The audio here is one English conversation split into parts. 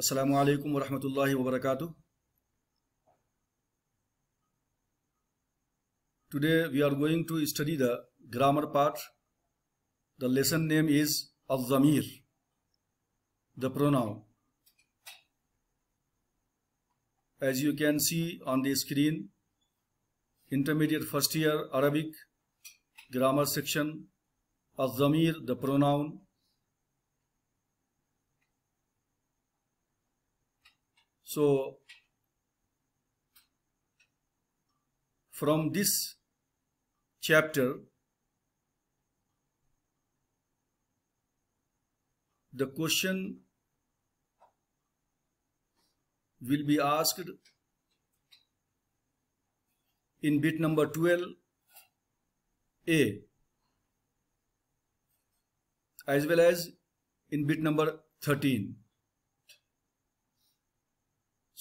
Assalamu alaikum wa rahmatullahi wa barakatuh. Today we are going to study the grammar part. The lesson name is Al-Zamir, the pronoun. As you can see on the screen, intermediate first year Arabic grammar section, Al-Zamir, the pronoun. So, from this chapter, the question will be asked in bit number 12a as well as in bit number 13.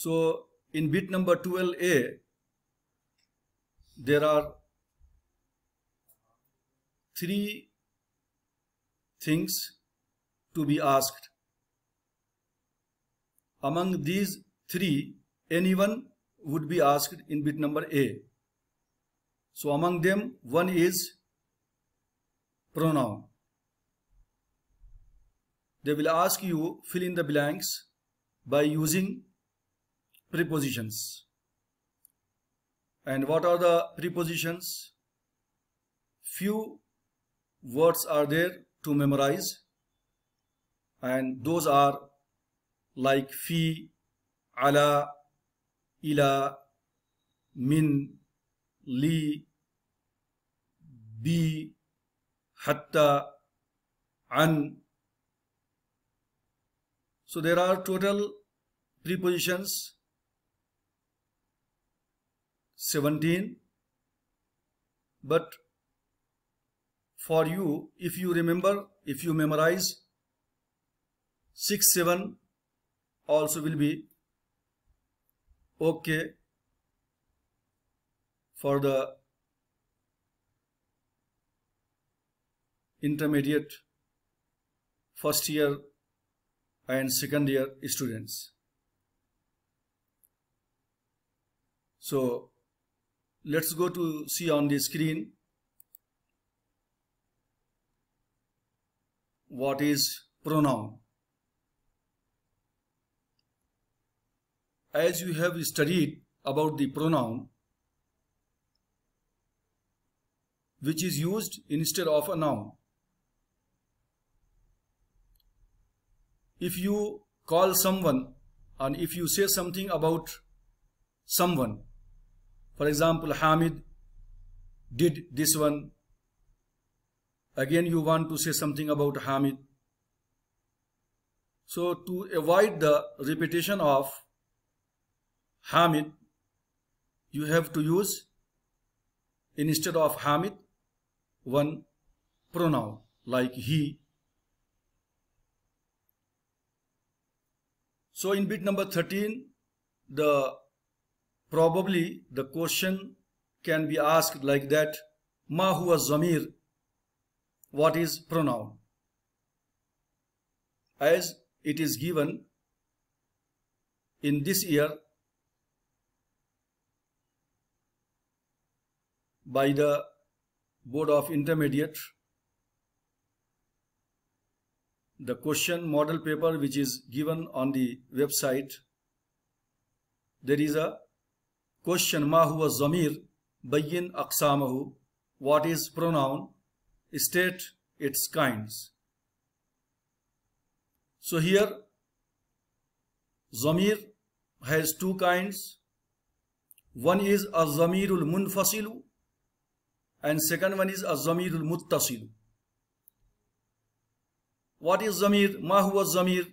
So in bit number 12a, there are three things to be asked. Among these three, anyone would be asked in bit number A. So among them, one is pronoun. They will ask you fill in the blanks by using prepositions. And what are the prepositions? Few words are there to memorize and those are like fi, ala, ila, min, li, bi, hatta, an. So there are total prepositions 17 but for you if you remember if you memorize 6 7 also will be okay for the intermediate first year and second year students. So let's go to see on the screen what is pronoun. As you have studied about the pronoun which is used instead of a noun. If you call someone and if you say something about someone for example, Hamid did this one. Again, you want to say something about Hamid. So to avoid the repetition of Hamid, you have to use instead of Hamid one pronoun like he. So in bit number 13, the probably the question can be asked like that ma huwa zamir? What is pronoun? As it is given in this year by the board of intermediate the question model paper which is given on the website there is a Question Ma huwa zamir Bayin aqsamahu What is pronoun? State its kinds. So here Zamir has two kinds. One is a Zamirul Munfasilu and second one is a Zamirul Muttasilu. What is Zamir? Ma huwa Zamir?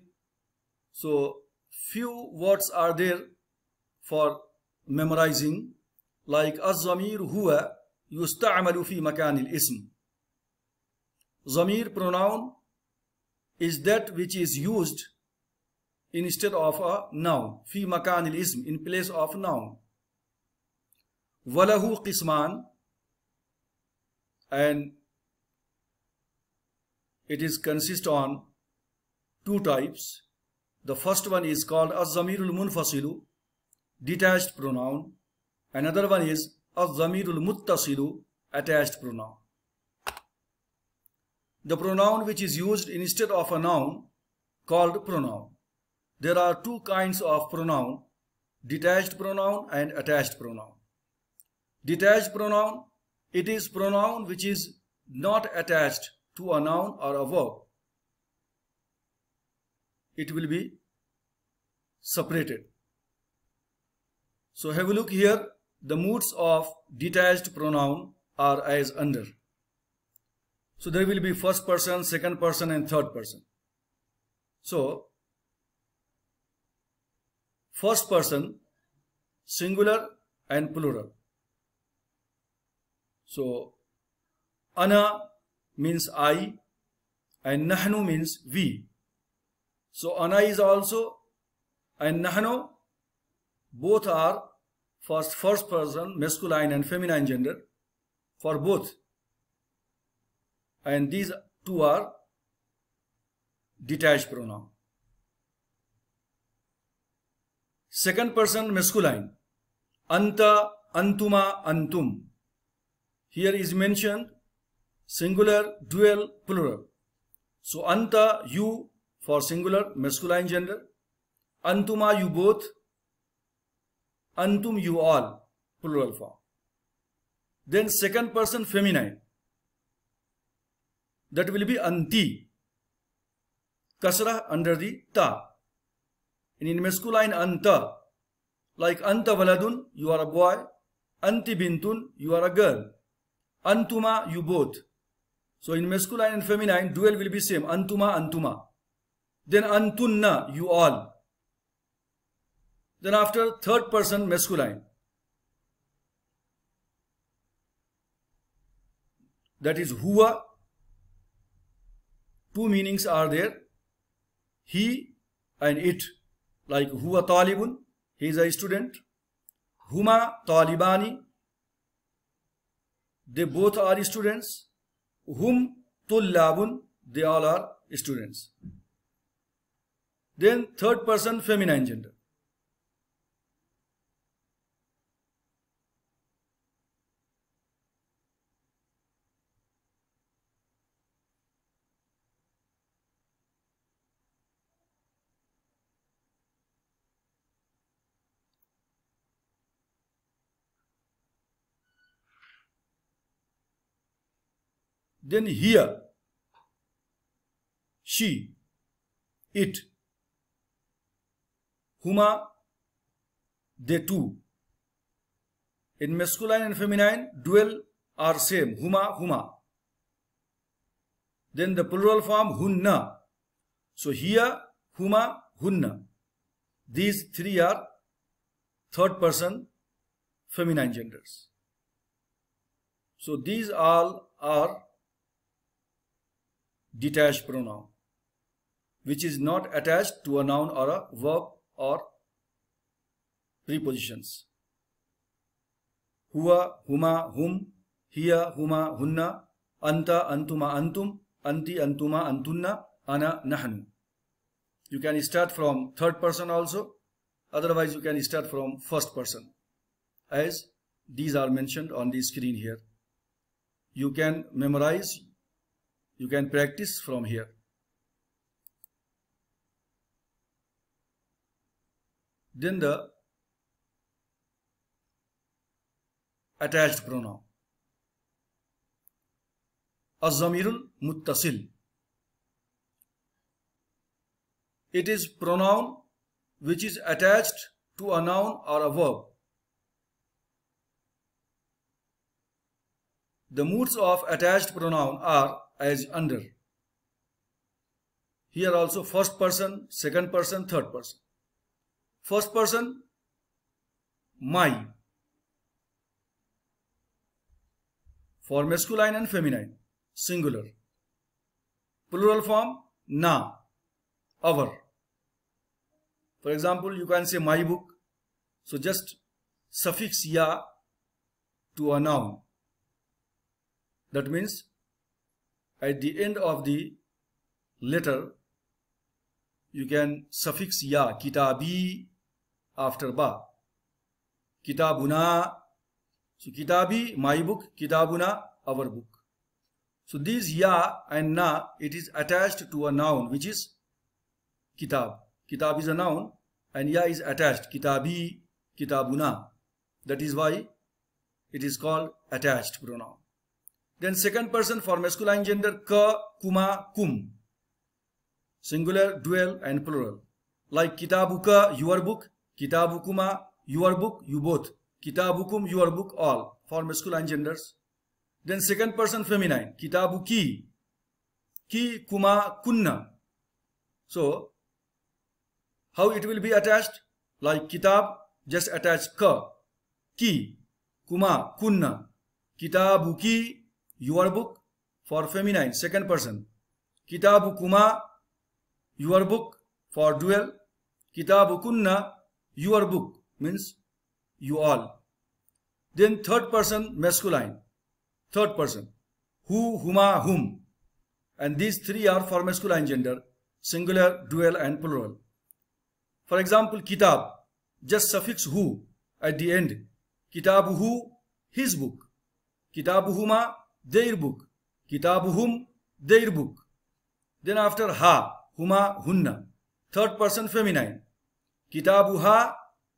So few words are there for memorizing like الضمير هو يستعمل في مكان الاسم ضمير pronoun is that which is used instead of a noun في مكان الاسم in place of noun وله قسمان and it is consist on two types The first one is called Az-Zamirul Munfasilu, detached pronoun. Another one is Az-Zamirul Muttasilu, attached pronoun. The pronoun which is used instead of a noun called pronoun. There are two kinds of pronoun, detached pronoun and attached pronoun. Detached pronoun, it is pronoun which is not attached to a noun or a verb. It will be separated. So have a look here. The moods of detached pronoun are as under. So there will be first person, second person and third person. So first person, singular and plural. So ana means I and nahnu means we. So ana is also and nahnu both are first first person masculine and feminine gender for both and these two are detached pronoun. Second person masculine. Anta, antuma, antum. Here is mentioned singular, dual, plural. So anta, you for singular, masculine gender. Antuma, you both. Antum, you all, plural form. Then second person feminine. That will be anti. Kasra under the ta. And in masculine anta. Like anta valadun, you are a boy. Anti bintun, you are a girl. Antuma, you both. So in masculine and feminine, dual will be same. Antuma, antuma. Then antunna, you all. Then after third person masculine. That is huwa, two meanings are there. He and it. Like huwa talibun, he is a student. Huma talibani, they both are students. Hum tullabun, they all are students. Then third person feminine gender. Then here, she, it, huma, they two. In masculine and feminine, dual are same, huma, huma. Then the plural form, hunna. So here, huma, hunna. These three are third person feminine genders. So these all are detached pronoun which is not attached to a noun or a verb or prepositions. Hua, huma, hum, hiya, huma, hunna, anta, antuma, antum, anti, antuma, antunna, ana, nahnu. You can start from third person also. Otherwise, you can start from first person. As these are mentioned on the screen here. You can memorize you can practice from here. Then the attached pronoun. Az-zamirul muttasil. It is pronoun which is attached to a noun or a verb. The moods of attached pronoun are as under. Here also first person, second person, third person. First person, my. For masculine and feminine, singular. Plural form, na, our. For example, you can say my book. So just suffix ya to a noun. That means at the end of the letter you can suffix ya, kitabi after ba. Kitabuna. So kitabi, my book, kitabuna, our book. So these ya and na, it is attached to a noun which is kitab. Kitab is a noun and ya is attached. Kitabi, kitabuna. That is why it is called attached pronoun. Then second person for masculine gender, ka, kuma, kum. Singular, dual and plural. Like kitabuka, your book. Kitabukuma, your book, you both. Kitabukum, your book, all. For masculine genders. Then second person feminine. Kitabuki. Ki, kuma, kunna. So, how it will be attached? Like kitab, just attach ka. Ki, kuma, kunna. Kitabuki, your book for feminine, second person. Kitabu kuma, your book for dual. Kitabu kunna, your book means you all. Then third person, masculine. Third person. Who, huma, whom. And these three are for masculine gender. Singular, dual and plural. For example, kitab. Just suffix hu at the end. Kitabu Kitabuhu, his book. Kitabuhuma, their book. Kitabuhum, their book. Then after ha, huma, hunna. Third person feminine. Kitabuha,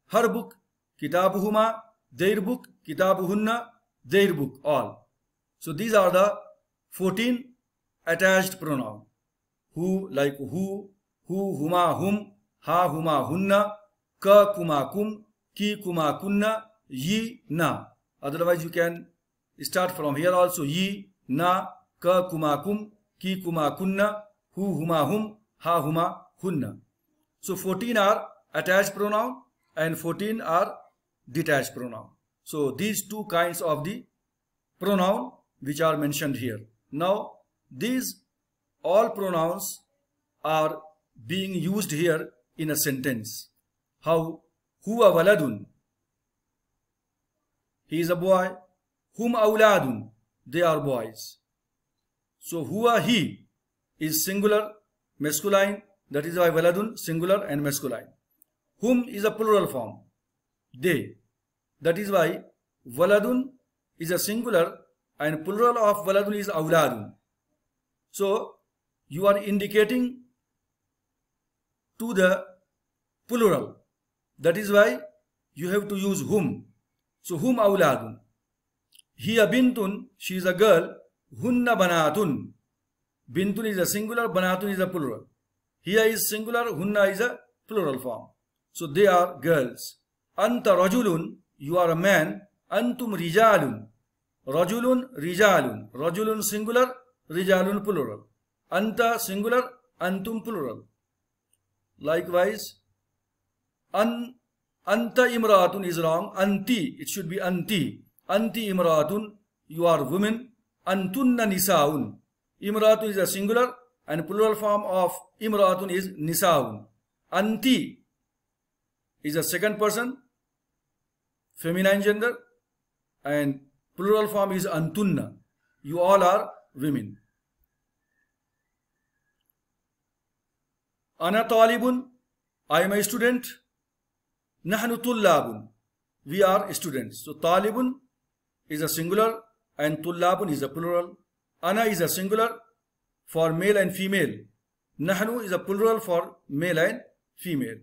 her book. Kitabuhuma, their book. Kitabuhunna, their book. All. So these are the 14 attached pronoun. Who, like who, who, huma, hum, ha, huma, hunna, ka, kuma, kum, ki, kuma, kunna, yi, na. Otherwise you can start from here also यी ना क कुमा कुम की कुमा कुन्न who Huma हुम हा हुमा हुन्न so fourteen are attach pronoun and fourteen are detach pronoun so these two kind of the pronoun which are mention here now these all pronouns are being use here in a sentence how who वलदुन he is a boy Hum awladun. They are boys. So huwa he is singular, masculine. That is why waladun singular and masculine. Hum is a plural form. They. That is why waladun is a singular and plural of waladun is awladun. So you are indicating to the plural. That is why you have to use whom. So whom awladun. Hiya bintun, she is a girl. Hunna banatun. Bintun is a singular, banatun is a plural. Hiya is singular, hunna is a plural form. So they are girls. Anta rajulun, you are a man. Antum rijalun. Rajulun, rijalun. Rajulun singular, rijalun plural. Anta singular, antum plural. Likewise, an, anta imratun is wrong. Anti, it should be anti. Anti imratun, you are women. Antunna nisaun. Imratun is a singular and plural form of imratun is nisaun. Anti is a second person, feminine gender and plural form is antunna. You all are women. Ana talibun, I am a student. Nahnu tullabun, we are students. So talibun is a singular and tullabun is a plural. Ana is a singular for male and female. Nahnu is a plural for male and female.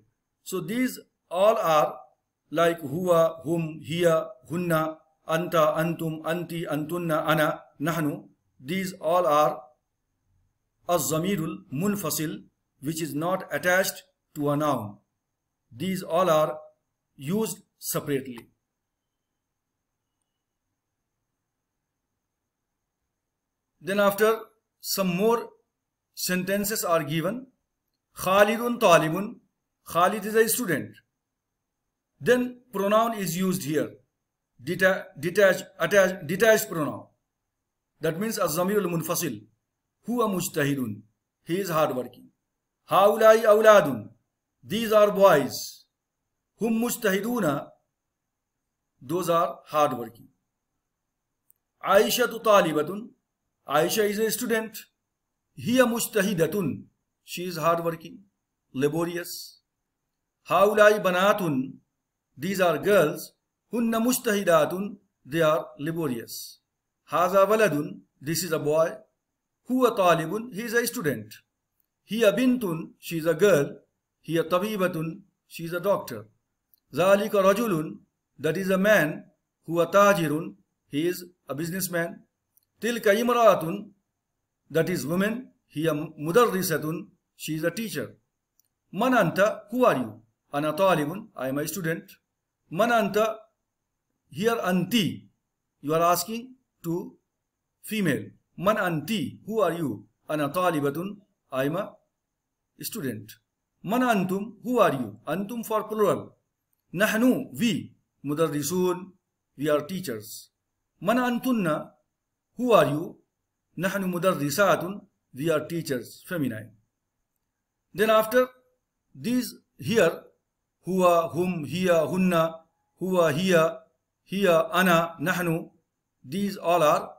So these all are like huwa, hum, hiya, hunna, anta, antum, anti, antunna, ana, nahnu. These all are az-zamirul munfasil which is not attached to a noun. These all are used separately. Then after some more sentences are given. Khalidun talibun. Khalid is a student. Then pronoun is used here. Deta detached, attached, detached pronoun. That means az-zamirul munfasil. Huwa mujtahidun. He is hardworking. Haulai awladun. These are boys. Hum mujtahiduna. Those are hardworking. Aisha tu talibatun. Aisha is a student. Hiya mujtahidatun. She is hardworking. laborious. Haulai banatun, these are girls. Hunna mustahidatun, they are laborious. Haza waladun, this is a boy. Huwa talibun, he is a student. Hiya bintun, she is a girl. Hiya tabibatun, she is a doctor. Zalika rajulun, that is a man. Huwa tajirun, he is a businessman. Tilka imraatun, that is woman. Hiya mudarrisatun, she is a teacher. Mananta, who are you? Ana talibun, I am a student. Mananta, here anti, you are asking to female. Man anti, who are you? Ana talibatun, I am a student. Man antum, who are you? Antum for plural. Nahnu, we. Mudarrisun, we are teachers. Man antunna, who are you? Nahnu mudarrisatun, we are teachers, feminine. Then after these here, huwa, hum, hiya, hunna, huwa, hiya, hiya, ana, nahnu, these all are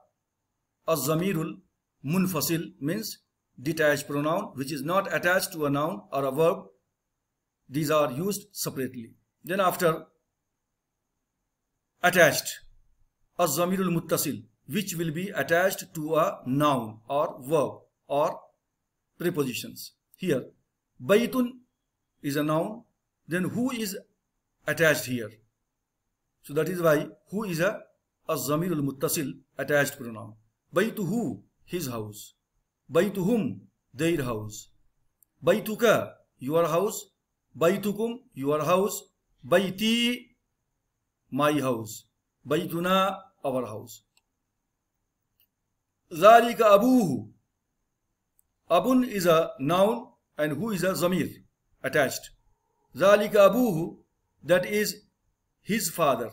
az-zamirul munfasil means detached pronoun which is not attached to a noun or a verb. These are used separately. Then after attached, az-zamirul muttasil which will be attached to a noun or verb or prepositions. Here, baytun is a noun. Then who is attached here? So that is why who is a az-zamirul muttasil attached pronoun. Baytuhu, his house. Baytuhum, their house. Baytuka, your house. Baytukum, your house. Bayti, my house. Baytuna, our house. Zalika abuhu. Abun is a noun and who is a zamir attached. Zalika abuhu, that is his father.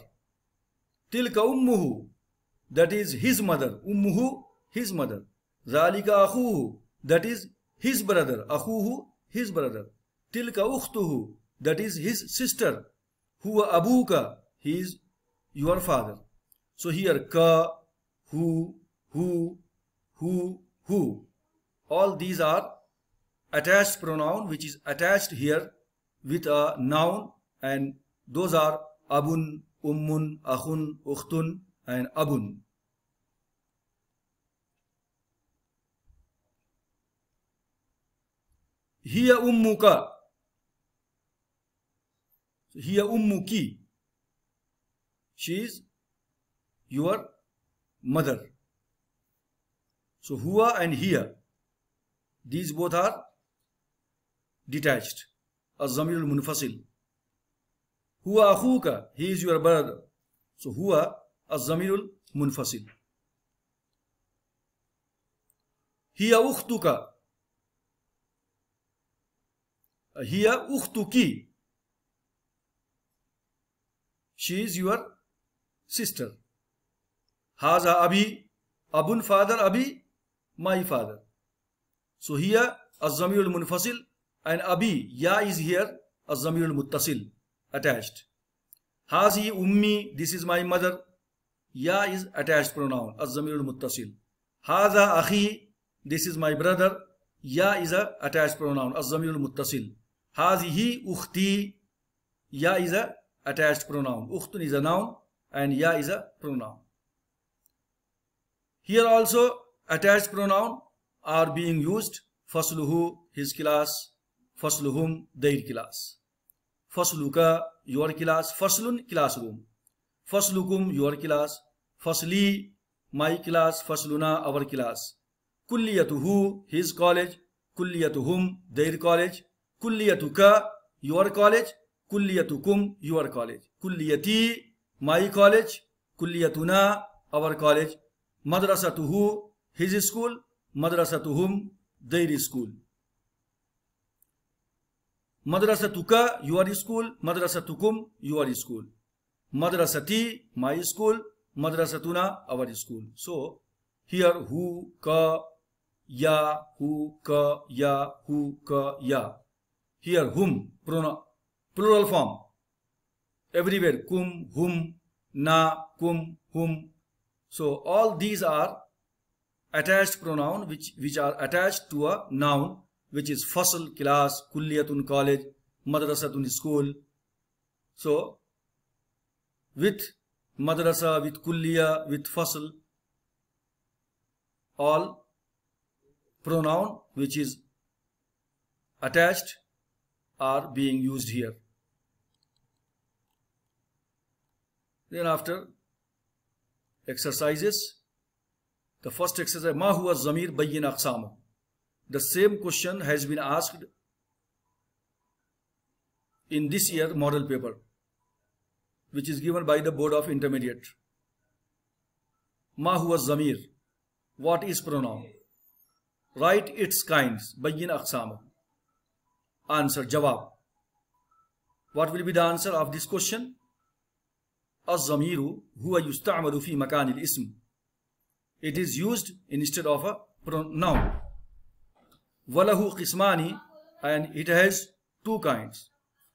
Tilka ummuhu, that is his mother. Ummuhu, his mother. Zalika akhuhu, that is his brother. Akhuhu, his brother. Tilka ukhtuhu, that is his sister. Huwa abuka, he is your father. So here ka, who, who, who, who. All these are attached pronoun which is attached here with a noun and those are abun, ummun, akhun, ukhtun and abun. Hiya ummuka. Hiya ummuki. She is your mother. So hua and hiya. These both are detached. Az-zamir al-munfasil. Huwa akhuka. He is your brother. So huwa az-zamir al-munfasil. Hiya ukhtuka. Hiya ukhtuki. She is your sister. Haza abi. Abun father abi. My father. So here az-zamir al-munfasil and abi ya is here az-zamir al-muttasil attached. Hazi ummi this is my mother. Ya is attached pronoun az-zamir al-muttasil. Haza akhi this is my brother. Ya is a attached pronoun az-zamir al-muttasil. Hazihi ukhti ya is a attached pronoun. Ukhtun is a noun and ya is a pronoun. Here also attached pronoun are being used. Fasluhu, his class. Fasluhum, their class. Fasluka, your class. Faslun, classroom. Faslukum, your class. Fasli, my class. Fasluna, our class. Kulliyatuhu, his college. Kulliyatuhum, their college. Kulliyatuka, your college. Kulliyatukum, your college. Kulliyati, my college. Kulliyatuna, our college. Madrasatuhu, his school. Madrasatuhum, their school. Madrasatuka, your school. Madrasatukum, your school. Madrasati, my school. Madrasatuna, our school. So, here who, ka, ya, who, ka, ya, who, ka, ya. Here whom, pronoun, plural form. Everywhere, kum, hum, na, kum, hum. So, all these are attached pronoun which, which are attached to a noun which is fasl class kulliyatun college madrasatun school. So with madrasa with kulliya with fasl all pronoun which is attached are being used here. Then after exercises the first exercise ma huwa zamir bayyin aqsamu the same question has been asked in this year model paper which is given by the board of intermediate ma huwa zamir what is pronoun write its kinds bayyin aqsamu answer jawab what will be the answer of this question الضمير هو يستعمل في مكان الاسم it is used instead of a pronoun. Walahu qismani and it has two kinds.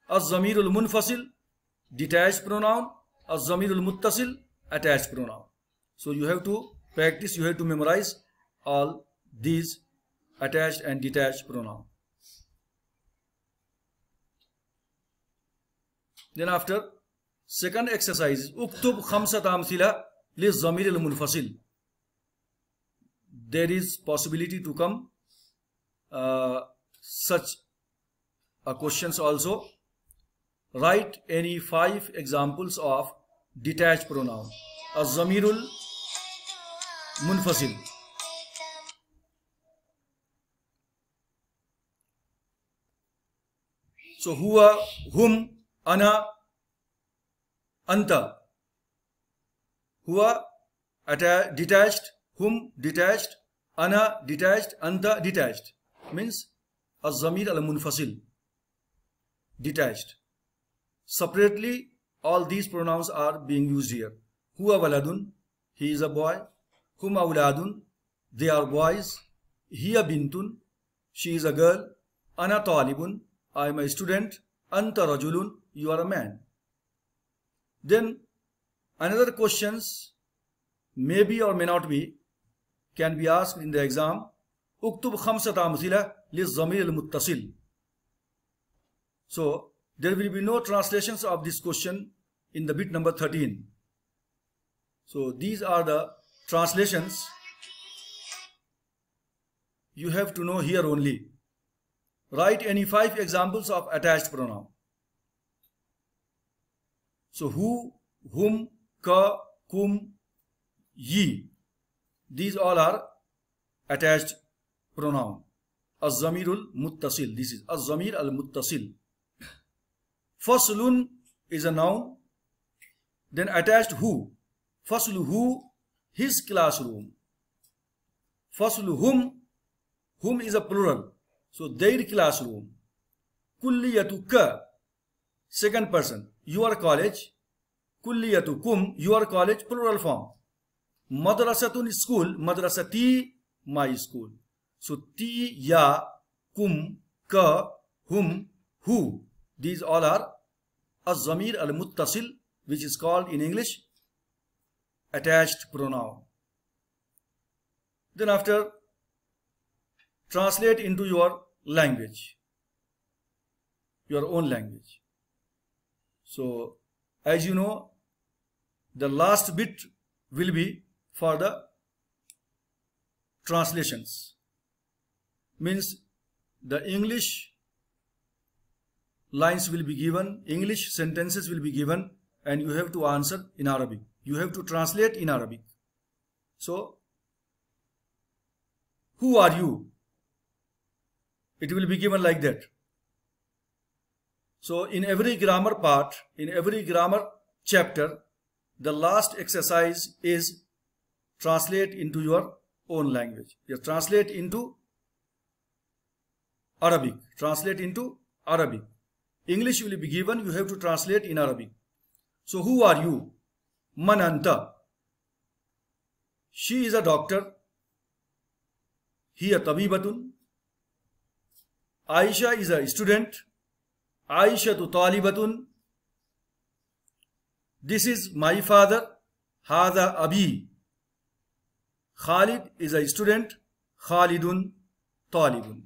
Az-zamirul munfasil detached pronoun. Az-zamirul muttasil attached pronoun. So you have to practice, you have to memorize all these attached and detached pronoun. Then after second exercise, uktub khamsa tamsila li zamir al munfasil there is possibility to come uh, such uh, questions also write any five examples of detached pronoun الضمير المنفصل so huwa hum ana anta huwa detached hum detached ana detached anta detached. Means az-zamir al-munfasil. Detached. Separately all these pronouns are being used here. Huwa waladun. He is a boy. Hum awladun they are boys. Hiya bintun. She is a girl. Ana talibun. I am a student. Anta rajulun. You are a man. Then another questions may be or may not be can be asked in the exam uktub khamsata amthila lizamir al-muttasil so there will be no translations of this question in the bit number 13 so these are the translations you have to know here only. Write any five examples of attached pronoun. So who whom ka kum ye these all are attached pronoun. Az-zamirul muttasil. This is az-zamir al-muttasil. Faslun is a noun. Then attached who. Fasluhu, his classroom. Fasluhum, whom is a plural. So their classroom. Kulliyatu ka, second person. Your college. Kulliyatu kum, your college, plural form. Madrasatun school, madrasati, my school. So ti, ya, kum, ka, hum, who. These all are az-zamir al-muttasil which is called in English attached pronoun. Then after translate into your language, your own language. So as you know, the last bit will be for the translations. Means the English lines will be given English sentences will be given and you have to answer in Arabic. You have to translate in Arabic. So who are you? It will be given like that. So in every grammar part in every grammar chapter the last exercise is translate into your own language. You translate into Arabic. Translate into Arabic. English will be given, you have to translate in Arabic. So who are you? Mananta. She is a doctor. He a tabibatun. Aisha is a student. Aisha tu talibatun. This is my father. Hada abi. Khalid is a student. Khalidun talibun.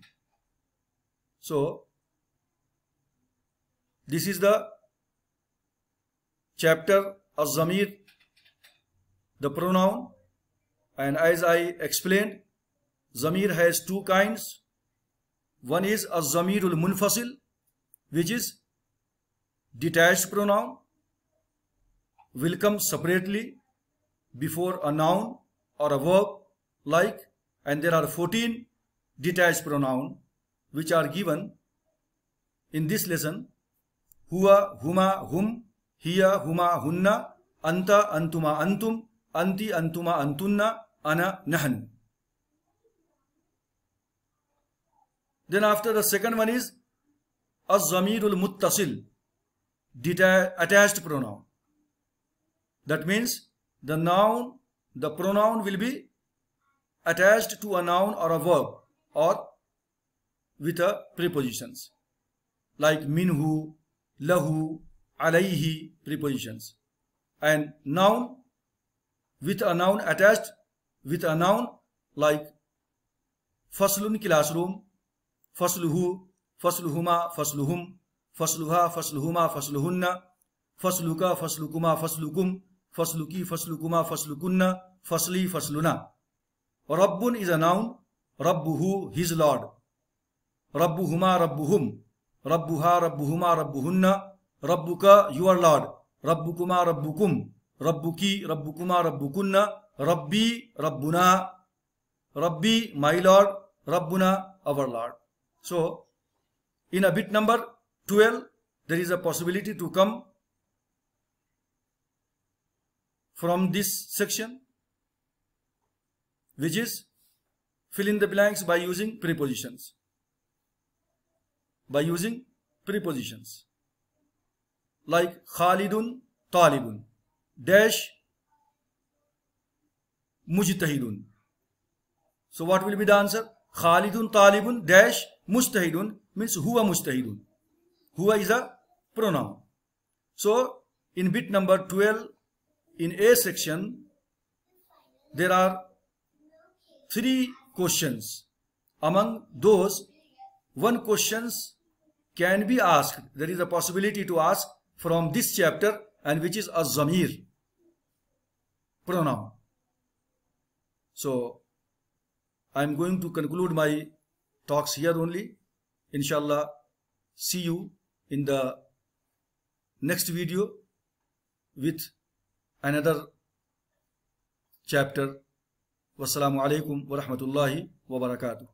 So, this is the chapter Az-Zamir, the pronoun. And as I explained, Zamir has two kinds. One is Az-Zamirul Munfasil, which is detached pronoun, will come separately before a noun or a verb like and there are 14 detached pronoun which are given in this lesson. Huwa huma hum hiya huma hunna anta antuma antum anti antuma antunna ana nahnu. Then after the second one is az-zamirul muttasil attached pronoun. That means the noun, the pronoun will be attached to a noun or a verb or with a prepositions. Like minhu, lahu, alayhi prepositions. And noun with a noun attached with a noun like faslun classroom, fasluhu, fasluhuma, fasluhum, fasluha, fasluhuma, fasluhunna, fasluka, faslukuma, faslukum, fasluki, faslukuma, faslukunna, fasli, fasluna. Rabbun is a noun, Rabbuhu, his Lord. Rabbuhuma, Rabbuhum. Rabbuha, Rabbuhuma, Rabbuhunna. Rabbuka, your Lord. Rabbukuma, Rabbukum. Rabbuki, Rabbukuma, Rabbukunna. Rabbi, Rabbuna. Rabbi, my Lord. Rabbuna, our Lord. So, in a bit number 12, there is a possibility to come from this section which is fill in the blanks by using prepositions. By using prepositions. Like Khalidun Talibun. Dash Mujtahidun. So what will be the answer? Khalidun Talibun dash Mujtahidun means huwa Mujtahidun. Huwa is a pronoun. So in bit number 12 in A section, there are three questions. Among those, one questions can be asked. There is a possibility to ask from this chapter and which is a zamir pronoun. So, I am going to conclude my talks here only. Inshallah, see you in the next video with another chapter. Wassalamu alaikum wa rahmatullahi wa barakatuh.